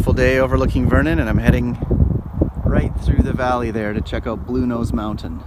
beautiful day overlooking Vernon and I'm heading right through the valley there to check out Blue Nose Mountain.